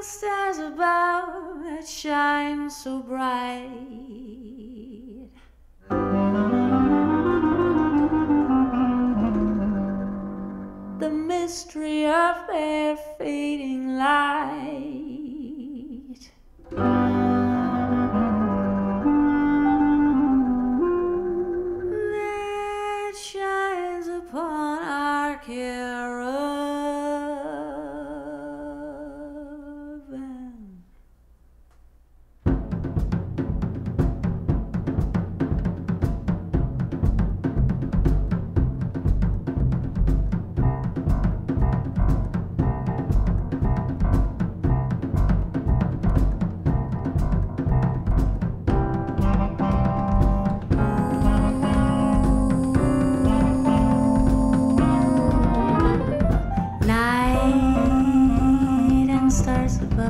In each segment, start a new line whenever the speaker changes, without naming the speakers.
the stars above that shine so bright. The mystery of their fading light.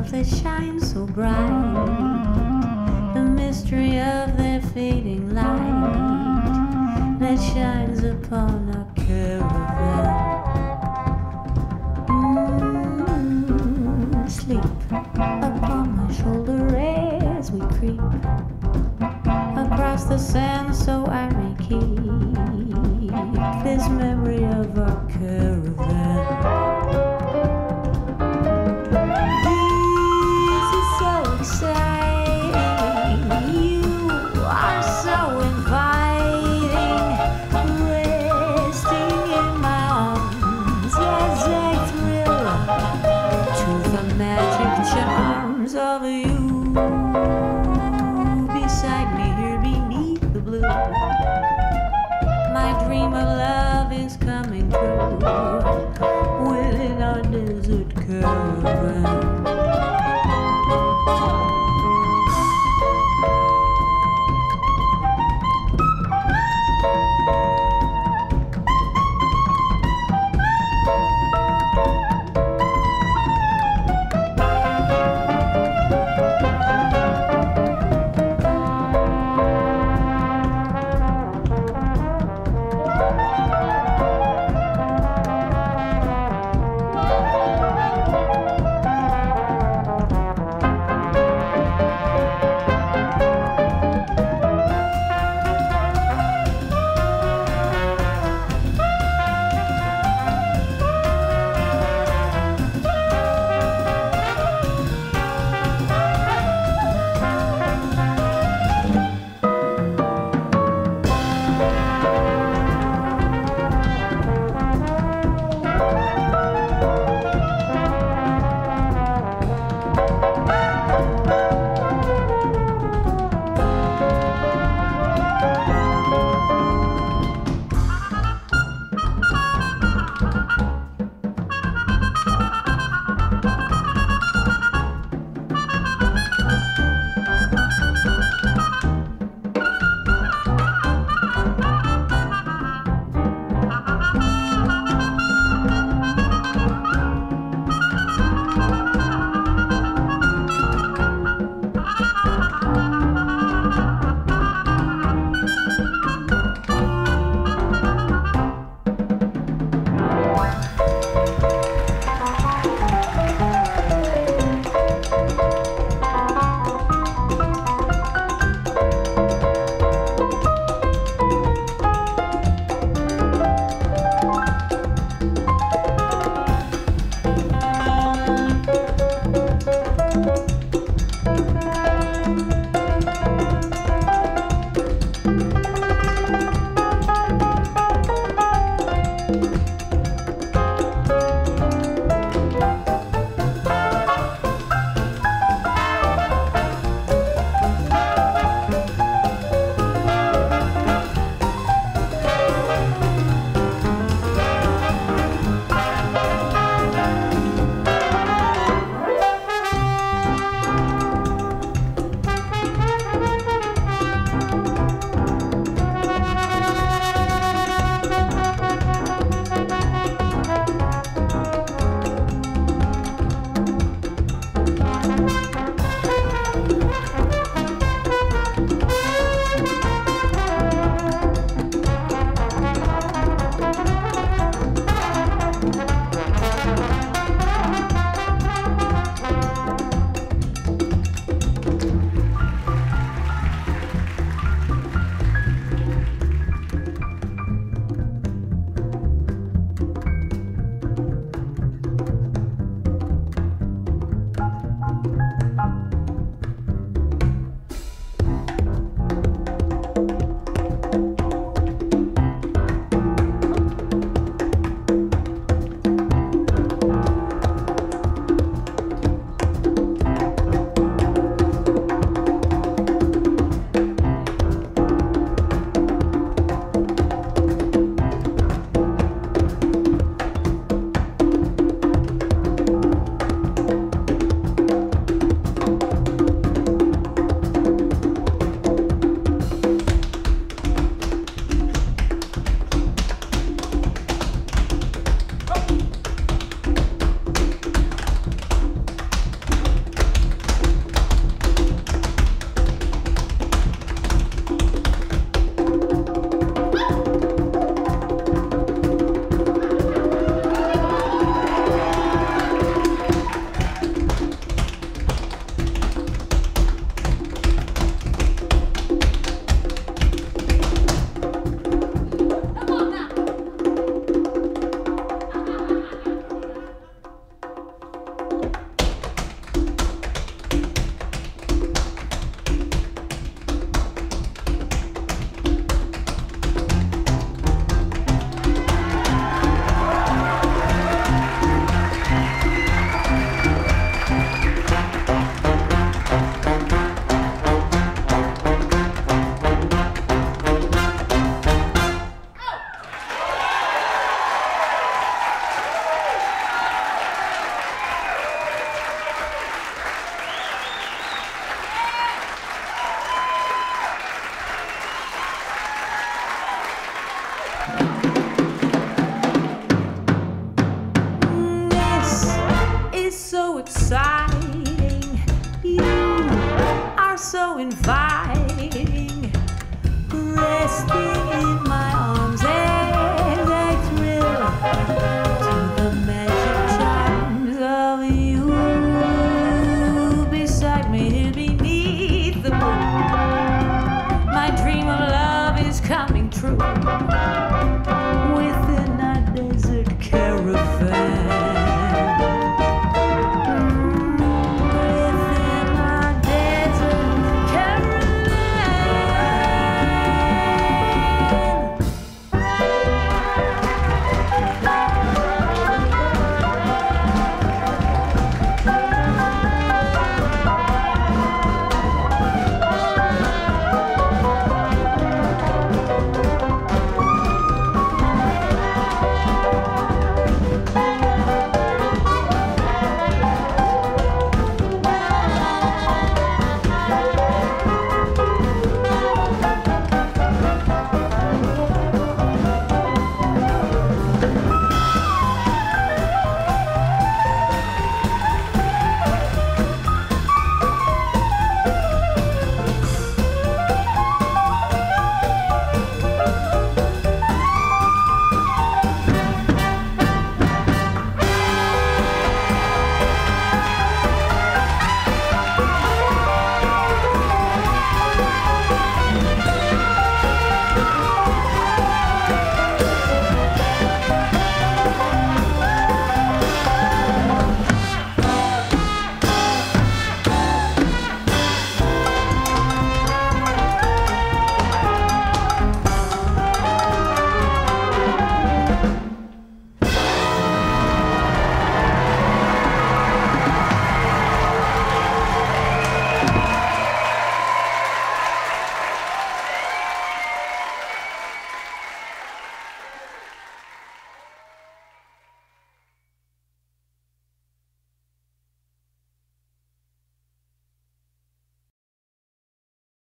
love that shines so bright, the mystery of their fading light that shines upon our caravan. Mm, sleep upon my shoulder as we creep across the sand, so I may keep this memory of our caravan.